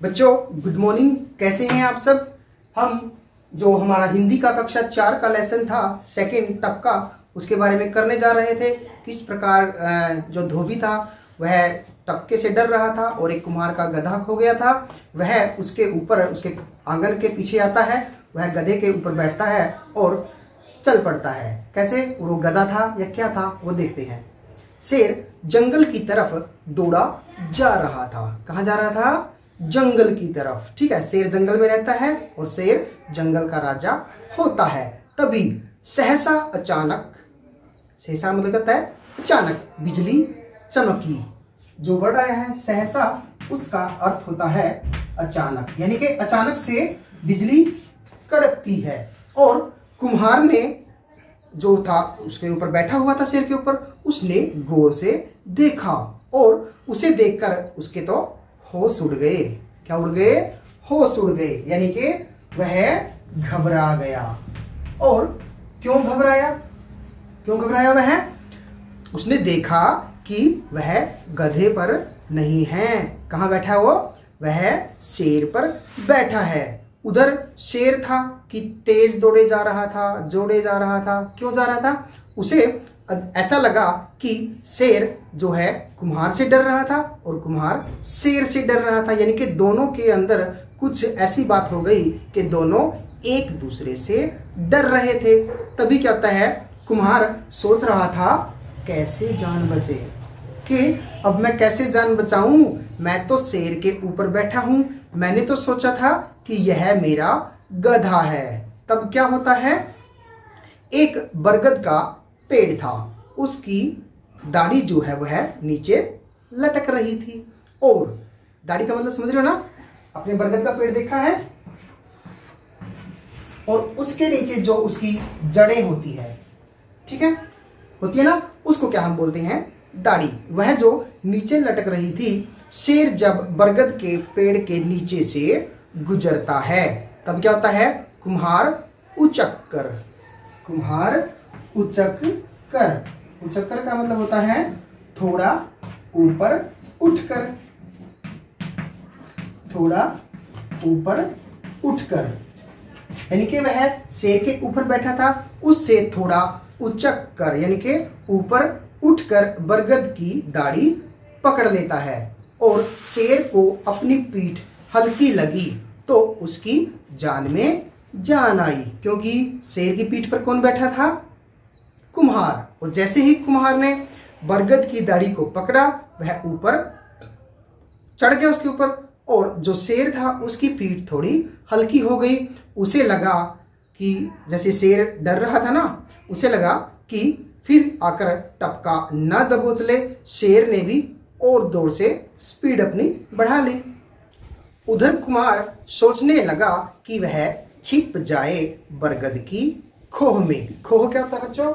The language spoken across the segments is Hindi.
बच्चों गुड मॉर्निंग कैसे हैं आप सब? हम, जो हमारा हिंदी का कक्षा चार का लेसन था सेकेंड टप का, उसके बारे में करने जा रहे थे। किस प्रकार जो धोबी था, वह टपके से डर रहा था और एक कुम्हार का गधा खो गया था। वह उसके ऊपर, उसके आँगन के पीछे आता है, वह गधे के ऊपर बैठता है और चल पड़ता है। कैसे? वो गधा था या क्या था, वो देखते हैं। शेर जंगल की तरफ़ दौड़ा जा रहा था। कहा जा रहा था? जंगल की तरफ़। ठीक है? शेर जंगल में रहता है और शेर जंगल का राजा होता है। तभी सहसा अचानक, सहसा मतलब कहता है? अचानक बिजली चमकी। जो वर्ड आया है, सहसा, उसका अर्थ होता है अचानक। यानी कि अचानक से बिजली कड़कती है। और कुम्हार ने जो था, उसके ऊपर बैठा हुआ था शेर के ऊपर, उसने गौर से देखा। और उसे देखकर उसके तो होश उड़ गए। क्या उड़ गए? होश उड़ गए। यानी कि वह घबरा गया। और क्यों घबराया? क्यों घबराया वह? उसने देखा कि वह गधे पर नहीं है। कहा बैठा है वो? वह शेर पर बैठा है। उधर शेर था कि तेज दौड़े जा रहा था, जोड़े जा रहा था। क्यों जा रहा था? उसे ऐसा लगा कि शेर जो है, कुम्हार से डर रहा था और कुम्हार शेर से डर रहा था। यानी कि दोनों के अंदर कुछ ऐसी बात हो गई कि दोनों एक दूसरे से डर रहे थे। तभी क्या होता है, कुम्हार सोच रहा था, कैसे जान बचे? कि अब मैं कैसे जान बचाऊं? मैं तो शेर के ऊपर बैठा हूँ। मैंने तो सोचा था कि यह मेरा गधा है। तब क्या होता है, एक बरगद का पेड़ था। उसकी दाढ़ी जो है वह नीचे लटक रही थी। और दाढ़ी का मतलब समझ रहे हो ना? अपने बरगद का पेड़ देखा है? और उसके नीचे जो उसकी जड़ें होती है, ठीक है? होती है ना? उसको क्या हम बोलते हैं? दाढ़ी। वह जो नीचे लटक रही थी, शेर जब बरगद के पेड़ के नीचे से गुजरता है, तब क्या होता है? कुम्हार उचक कर कुम्हार उचक कर। उचक कर का मतलब होता है थोड़ा ऊपर उठकर। थोड़ा ऊपर उठकर। यानी कि वह शेर के ऊपर बैठा था, उससे थोड़ा उचक कर, यानी कि ऊपर उठकर बरगद की दाढ़ी पकड़ लेता है और शेर को अपनी पीठ हल्की लगी तो उसकी जान में जान आई, क्योंकि शेर की पीठ पर कौन बैठा था? कुम्हार। और जैसे ही कुम्हार ने बरगद की दाढ़ी को पकड़ा, वह ऊपर चढ़ गया उसके ऊपर। और जो शेर था, उसकी पीठ थोड़ी हल्की हो गई। उसे लगा कि, जैसे शेर डर रहा था ना, उसे लगा कि फिर आकर टपका न दबोच ले। शेर ने भी और ज़ोर से स्पीड अपनी बढ़ा ली। उधर कुमार सोचने लगा कि वह छिप जाए बरगद की खोह में। खोह क्या होता है बच्चों?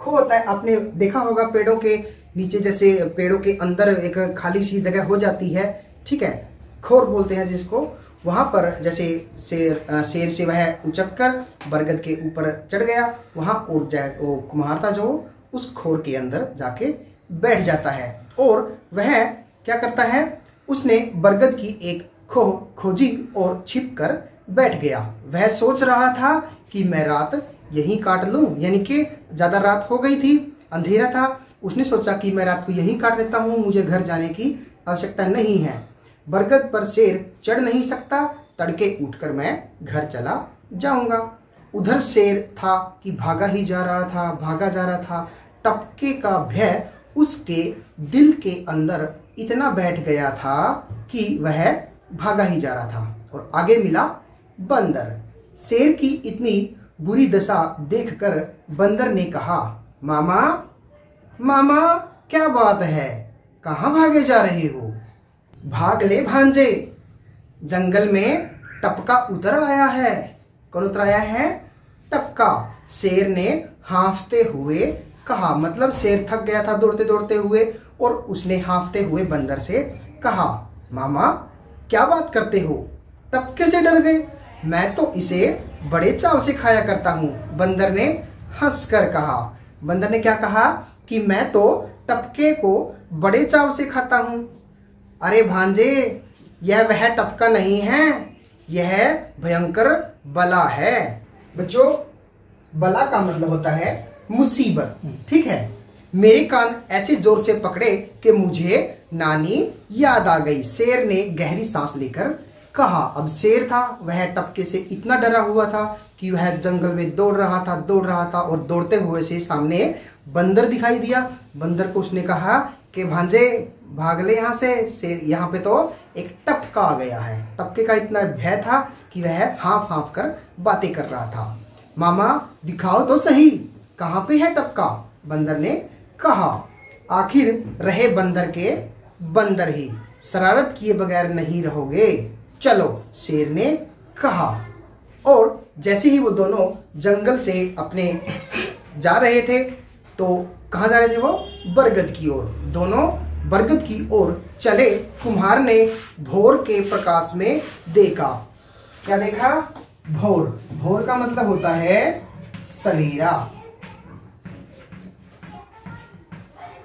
खोह होता है। आपने देखा होगा पेड़ों के नीचे, जैसे पेड़ों के अंदर एक खाली सी जगह हो जाती है, ठीक है? खोर बोलते हैं जिसको। वहाँ पर जैसे शेर शेर से वह उचक कर बरगद के ऊपर चढ़ गया। वहाँ और जाए वो कुम्हार था जो, उस खोर के अंदर जाके बैठ जाता है। और वह क्या करता है? उसने बरगद की एक खो, खोजी और छिप कर बैठ गया। वह सोच रहा था कि मैं रात यहीं काट लूँ? यानी कि ज़्यादा रात हो गई थी, अंधेरा था, उसने सोचा कि मैं रात को यहीं काट लेता हूँ, मुझे घर जाने की आवश्यकता नहीं है। बरगद पर शेर चढ़ नहीं सकता, तड़के उठकर मैं घर चला जाऊँगा। उधर शेर था कि भागा ही जा रहा था, भागा जा रहा था। टपके का भय उसके दिल के अंदर इतना बैठ गया था कि वह भागा ही जा रहा था और आगे मिला बंदर। शेर की इतनी बुरी दशा देखकर बंदर ने कहा, मामा मामा, क्या बात है? कहाँ भागे जा रहे हो? भाग ले भांजे। जंगल में टपका उतर आया है। कौन उतर आया है? टपका। शेर ने हाफते हुए कहा। मतलब शेर थक गया था दौड़ते दौड़ते हुए और उसने हाफते हुए बंदर से कहा, मामा, क्या बात करते हो? टपके से डर गए। मैं तो इसे बड़े चाव से खाया करता हूँ, बंदर ने हंसकर कहा। बंदर ने क्या कहा कि मैं तो टपके को बड़े चाव से खाता हूँ। अरे भांजे, यह वह टपका नहीं है, यह भयंकर बला है। बच्चों, बला का मतलब होता है मुसीबत, ठीक है? मेरे कान ऐसे ज़ोर से पकड़े कि मुझे नानी याद आ गई। शेर ने गहरी सांस लेकर कहा? अब शेर था, वह टपके से इतना डरा हुआ था कि वह जंगल में दौड़ रहा था, दौड़ रहा था और दौड़ते हुए से सामने बंदर दिखाई दिया। बंदर को उसने कहा कि, भांजे, भाग ले यहाँ से। शेर, यहाँ पे तो एक टपका आ गया है। टपके का इतना भय था कि वह हाँफ हाँफ कर बातें कर रहा था। मामा, दिखाओ तो सही, कहाँ पे है टपका? बंदर ने कहा, आखिर रहे बंदर के बंदर ही। शरारत किए बगैर नहीं रहोगे। चलो, शेर ने कहा। और जैसे ही वो दोनों जंगल से अपने जा रहे थे तो कहा जा रहे थे वो? बरगद की ओर। दोनों बरगद की ओर चले। कुम्हार ने भोर के प्रकाश में देखा। क्या देखा? भोर। भोर का मतलब होता है सवेरा।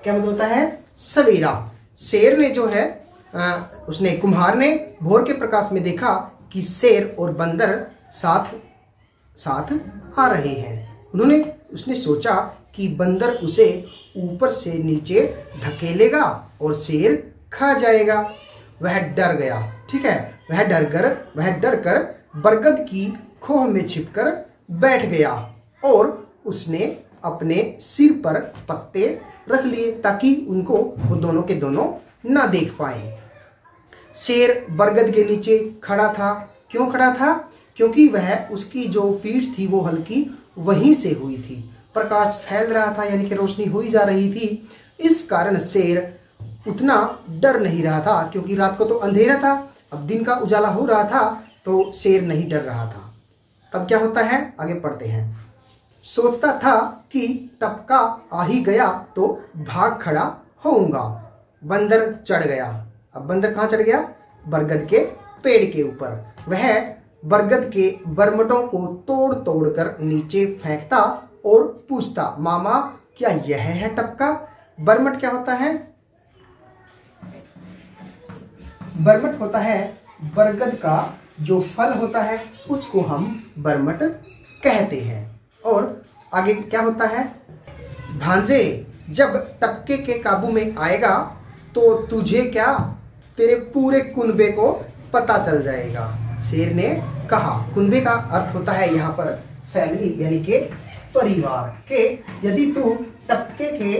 क्या मतलब होता है? सवेरा। शेर ने जो है आ, उसने कुम्हार ने भोर के प्रकाश में देखा कि शेर और बंदर साथ साथ आ रहे हैं। उन्होंने उसने सोचा कि बंदर उसे ऊपर से नीचे धकेलेगा और शेर खा जाएगा। वह डर गया ठीक है? वह डर कर वह डर कर बरगद की खोह में छिपकर बैठ गया और उसने अपने सिर पर पत्ते रख लिए ताकि उनको वो दोनों के दोनों ना देख पाए। शेर बरगद के नीचे खड़ा था। क्यों खड़ा था? क्योंकि वह उसकी जो पीठ थी, वो हल्की वहीं से हुई थी। प्रकाश फैल रहा था, यानी कि रोशनी हुई जा रही थी। इस कारण शेर उतना डर नहीं रहा था, क्योंकि रात को तो अंधेरा था, अब दिन का उजाला हो रहा था तो शेर नहीं डर रहा था। तब क्या होता है? आगे पढ़ते हैं। सोचता था कि टपका आ ही गया तो भाग खड़ा होऊँगा। बंदर चढ़ गया। अब बंदर कहाँ चढ़ गया? बरगद के पेड़ के ऊपर। वह बरगद के बरमटों को तोड़ तोड़ कर नीचे फेंकता और पूछता, मामा, क्या यह है टपका? बरमट क्या होता है? बरमट होता है बरगद का जो फल होता है, उसको हम बरमट कहते हैं। और आगे क्या होता है? भांजे, जब टपके के काबू में आएगा तो तुझे क्या तेरे पूरे कुनबे को पता चल जाएगा। शेर ने कहा, कुनबे का अर्थ होता है यहाँ पर फैमिली यानी कि परिवार, के यदि तू टपके के,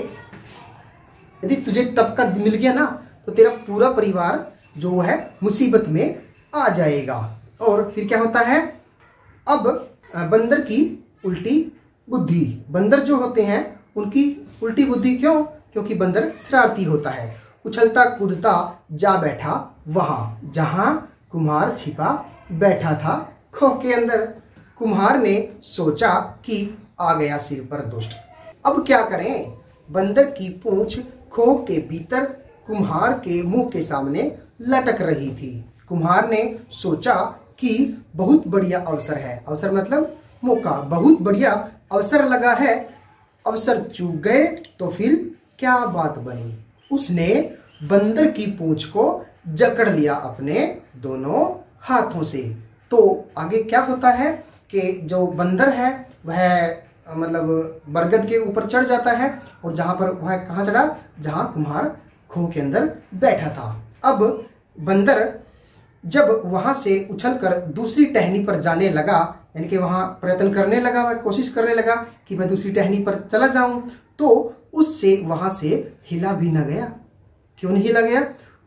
यदि तुझे टपका मिल गया ना तो तेरा पूरा परिवार जो है, मुसीबत में आ जाएगा। और फिर क्या होता है? अब बंदर की उल्टी बुद्धि। बंदर जो होते हैं, उनकी उल्टी बुद्धि क्यों? क्योंकि बंदर शरारती होता है। उछलता कूदता जा बैठा वहाँ, जहाँ कुम्हार छिपा बैठा था खोह के अंदर। कुम्हार ने सोचा कि आ गया सिर पर दुष्ट। अब क्या करें? बंदर की पूंछ खोह के भीतर कुम्हार के मुँह के सामने लटक रही थी। कुम्हार ने सोचा कि बहुत बढ़िया अवसर है। अवसर मतलब मौका। बहुत बढ़िया अवसर लगा है। अवसर चूक गए तो फिर क्या बात बनी? उसने बंदर की पूंछ को जकड़ लिया अपने दोनों हाथों से। तो आगे क्या होता है कि जो बंदर है, वह मतलब बरगद के ऊपर चढ़ जाता है और जहाँ पर वह कहाँ चढ़ा? जहाँ कुम्हार खो के अंदर बैठा था। अब बंदर जब वहाँ से उछलकर दूसरी टहनी पर जाने लगा, यानी कि वहाँ प्रयत्न करने लगा, वह कोशिश करने लगा कि मैं दूसरी टहनी पर चला जाऊँ तो उससे वहाँ से हिला भी ना गया। क्यों नहीं हिला गया?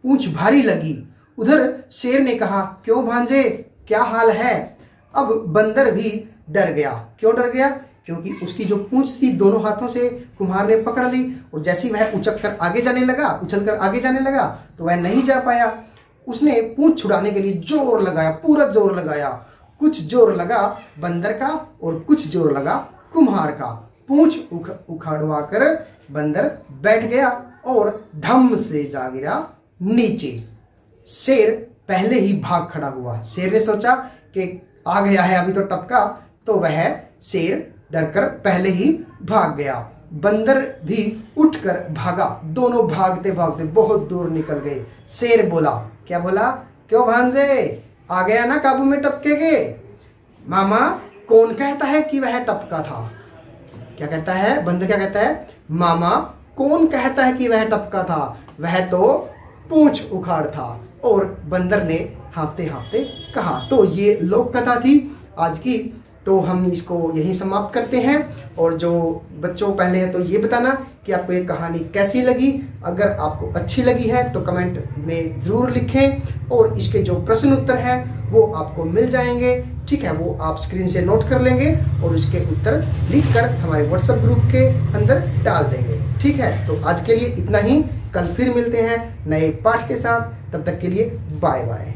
पूछ भारी लगी। उधर शेर ने कहा क्यों भांजे? क्या हाल है? अब बंदर भी डर गया। क्यों डर गया? क्योंकि उसकी जो पूंछ थी दोनों हाथों से कुम्हार ने पकड़ ली और जैसी वह उचक कर आगे जाने लगा उछल कर आगे जाने लगा तो वह नहीं जा पाया। उसने पूंछ छुड़ाने के लिए ज़ोर लगाया पूरा ज़ोर लगाया। कुछ ज़ोर लगा बंदर का और कुछ ज़ोर लगा कुम्हार का। पूंछ उख, उखाड़वा कर बंदर बैठ गया और धम से जा गिरा नीचे। शेर पहले ही भाग खड़ा हुआ। शेर ने सोचा कि आ गया है अभी तो टपका तो वह शेर डरकर पहले ही भाग गया। बंदर भी उठकर भागा। दोनों भागते भागते बहुत दूर निकल गए। शेर बोला, क्या बोला? क्यों भांजे? आ गया ना काबू में टपके के मामा, कौन कहता है कि वह टपका था? क्या कहता है? बंदर क्या कहता है? मामा, कौन कहता है कि वह टपका था? वह तो पूंछ उखाड़ था। और बंदर ने हाँफते हाँफते कहा तो ये लोक कथा थी आज की तो हम इसको यहीं समाप्त करते हैं। और जो बच्चों पहले है तो ये बताना कि आपको ये कहानी कैसी लगी। अगर आपको अच्छी लगी है तो कमेंट में ज़रूर लिखें। और इसके जो प्रश्न उत्तर है, वो आपको मिल जाएँगे। ठीक है, वो आप स्क्रीन से नोट कर लेंगे और उसके उत्तर लिख कर हमारे व्हाट्सएप ग्रुप के अंदर डाल देंगे। ठीक है तो आज के लिए इतना ही। कल फिर मिलते हैं नए पाठ के साथ। तब तक के लिए बाय बाय